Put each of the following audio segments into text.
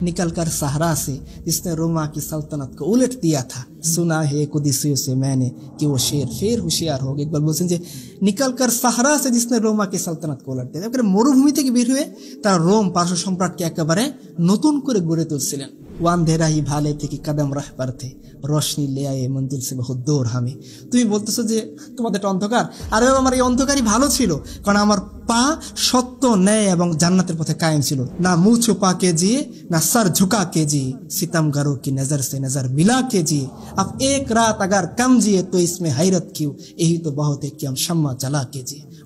निकल कर सहरा से जिसने रोमा की सल्तनत को उलट दिया था सुना है कुदिसियों से मैंने कि वो शेर ফের হুঁশিয়ার হোক একবার বলছেন যে নিকাল কার সাহারা সে জিসনে রোমা কি সালতানাত को उलट दिया মরুভূমি থেকে বের হয়ে তারা রোম পার্শ্ব সম্রাটকে একেবারে নতুন করে গড়ে তুলছিলেন ওয়ান ধেরা হি ভালে থেকে কদম রাহ পার থে রোশনি লে আয়ে মঞ্জিল সে বহু দৌড় হামে তুমি বলতেছো যে তোমাদের একটা অন্ধকার আর আমার এই অন্ধকারই ভালো ছিল কারণ আমার পা সত্য ন্যায় এবং জান্নাতের পথে কায়েম ছিল না মুখ छुपा के जिए ना सर झुका के जिए सितमगरों की नजर से नजर मिला के जिए अब एक रात अगर कम जिए तो इसमें हैरत क्यों यही तो बहुत है कि हम शम्मा जला के जिए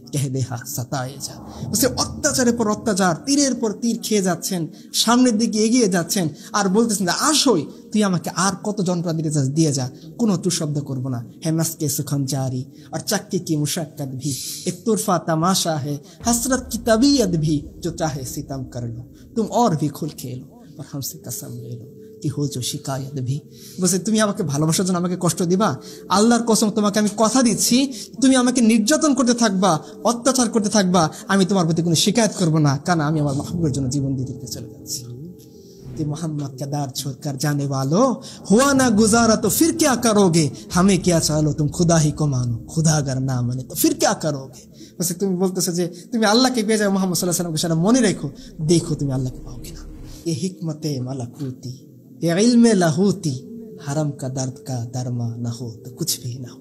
কহ দেহা সাতায় যা সে অত্যাচারের পর অত্যাচার, তীরের পর তীর খেয়ে যাচ্ছেন, সামনের দিকে এগিয়ে যাচ্ছেন, আর বলতেছেন যে আসই তুই আমাকে আর কত যন্ত্রণা দিতে চাস, দিয়ে যা, কোনো শব্দ করব না। হেমাসকে সুখন জারি, আর চাক্কি কি মুশাক্কাত ভি? এক তোরফা তামাশা হে, হসরত কি তবিয়ত ভি জো চাহে সিতম করল। তুম অর ভি খুল খেলো। खेलो और हमसे कसम ले लो কি হোজো শিকায়ত ভি বলছে তুমি আমাকে ভালোবাসার জন্য আমাকে কষ্ট দিবা আল্লাহর কসম তোমাকে আমি কথা দিচ্ছি তুমি আমাকে নির্যাতন করতে থাকবা অত্যাচার করতে থাকবা আমি তোমার প্রতি কোনো শিকায়ত করব না কারণ আমি আমার মাহবুবের জন্য জীবন দিয়ে দিতে চলে যাচ্ছি कि मोहम्मद का दार छोड़कर जाने वालों हुआ ना गुजारा तो फिर क्या करोगे हमें क्या चालो तुम खुदा ही को मानो खुदा अगर ना माने तो फिर क्या करोगे বলছে তুমি বলতেছো যে তুমি আল্লাহকে পেয়ে যাও মোহাম্মদ সাল্লাহ সাল্লামকে সেটা মনে রেখো দেখো তুমি আল্লাহকে পাও কিনা এ হিকমতে মালাকুতি ये इल्म लाहूती हरम का दर्द का दरमा न हो तो कुछ भी ना हो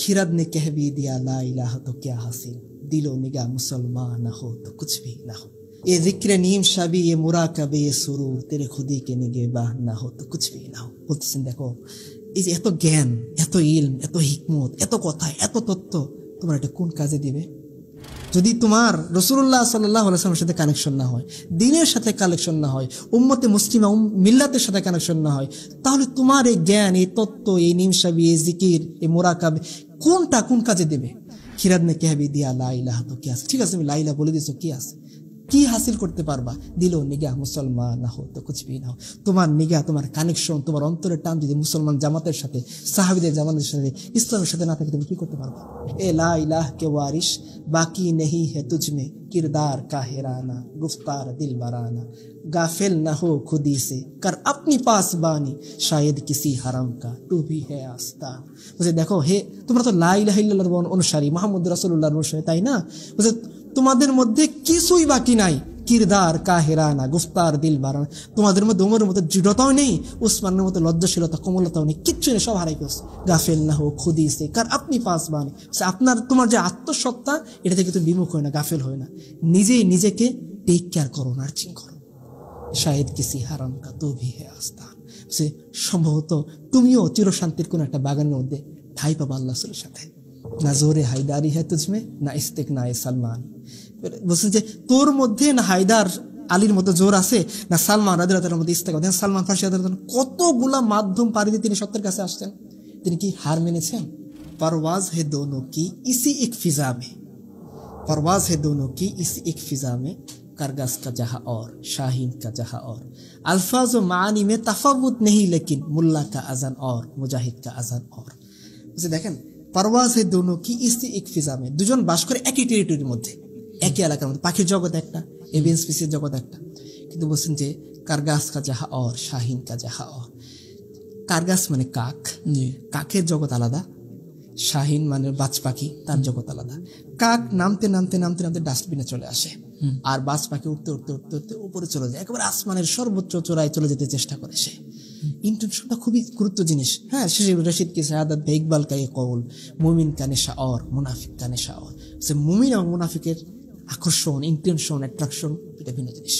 खिरद ने कह भी दिया ला इलाहा तो क्या हासिल दिलो निगाह मुसलमान न हो तो कुछ भी ना हो ये जिक्र नीम शबी ये मुराकबे ये सुरू तेरे खुदी के निगे बाह ना हो तो कुछ भी না हो বলতেছেন দেখো এই যে এত জ্ঞান এত ইলম এত হিকমত এত কথা এত তত্ত্ব তোমার এটা কোন কাজে দিবে যদি তোমার রসুল্লাহ সাল্লাহ সাথে কানেকশন না হয়, দিনের সাথে কানেকশন না হয়, উম্মতে মুসলিমা মিল্লাতের সাথে কানেকশন না হয়, তাহলে তোমার এই জ্ঞান, এই তত্ত্ব, এই নিমসাবি, এই জিকির, এই মোরাকাব কোনটা কোন কাজে দেবে? খিরাদ নে কেহাবি দিয়া লাইলা তো কি আছে? ঠিক আছে, তুমি লাইলা বলে দিছো কি আছে? কি হাসিল করতে পারবা? দিলেও নিগা, মুসলমান না হো তো কিছু না হো তোমার নিগা, তোমার কানেকশন তোমার অন্তরের টান যদি মুসলমান জামাতের সাথে, সাহাবিদের জামাতের সাথে, ইসলামের সাথে না থাকে, তুমি কি করতে পারবা? এ লাহ কে ওয়ারিস বাকি নেহি হে তুজমে কিরদার কাহেরানা, গুফতার দিল বারানা। গাফেল না হো খুদি সে, কার আপনি পাস বানি শায়দ কিসি হারাম কা, টু भी হে আস্তা मुझे দেখো, হে, তোমরা তো লাই অনুসারী, মোহাম্মদ রাসুল্লাহ অনুসারী, তাই না? তোমাদের মধ্যে কিছুই বাকি নাই। কিরদার, কাহেরানা, গুফতার দিল বারানা তোমাদের মধ্যে উমরের মতো দৃঢ়তাও নেই, উসমানের মতো লজ্জাশীলতা, কোমলতাও নেই, কিচ্ছু নেই, সব হারাই গেছে গাফেল না হোক খুদি সে কার আপনি পাস বানে আপনার, তোমার যে আত্মসত্তা এটা থেকে তুমি বিমুখ হয় না, গাফেল হয় না। নিজেই নিজেকে টেক কেয়ার করো নার্চিং করো। শায়দ কিসি হারাম কা, তো ভি হে আস্থা সে সম্ভবত তুমিও চিরশান্তির কোন একটা বাগানের মধ্যে ঠাই পাবা আল্লাহ সাথে। না জোরে হায়দারি হ্যাঁ তুঝমে না ইস্তেক না এ সালমান বলছেন যে তোর মধ্যে না হায়দার আলীর মতো জোর আছে না সালমান রাদের মধ্যে ইস্তেক দেখেন সালমান ফার্সি কতগুলা মাধ্যম পাড়ি দিয়ে তিনি সত্যের কাছে আসছেন তিনি কি হার মেনেছেন परवाज है दोनों की इसी एक फिजा में परवाज है दोनों की इसी एक फिजा में करगस का जहा और शाहीन का जहा और अल्फाज व मानी में तफावत नहीं लेकिन मुल्ला का अजन और मुजाहिद का अजन और দেখেন পারওয়াজ হে দোনো কি ইসি এক ফিজামে দুজন বাস করে একই টেরিটরির মধ্যে একই এলাকার মধ্যে। পাখির জগৎ একটা এভিয়েন্স স্পিসির জগৎ একটা। কিন্তু বলছেন যে কারগাস কা যাহা অর শাহিন কা যাহা অর। কারগাস মানে কাক কাকের জগৎ আলাদা শাহিন মানে বাজ পাখি তার জগৎ আলাদা। কাক নামতে নামতে নামতে নামতে ডাস্টবিনে চলে আসে। আর বাজ পাখি উঠতে উঠতে উঠতে উঠতে উপরে চলে যায়। একেবারে আসমানের সর্বোচ্চ চোরায় চলে যেতে চেষ্টা করে সে। ইন্টেনশনটা খুবই গুরুত্ব জিনিস। হ্যাঁ শেষে রশিদ কি শাহাদাত বে ইকবাল কা এ কৌল মুমিন কানে শাওর মুনাফিক কানে শাওর সে মুমিন এবং মুনাফিকের আকর্ষণ ইন্টেনশন অ্যাট্রাকশন এটা ভিন্ন জিনিস।